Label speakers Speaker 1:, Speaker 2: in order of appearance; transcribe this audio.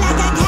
Speaker 1: like I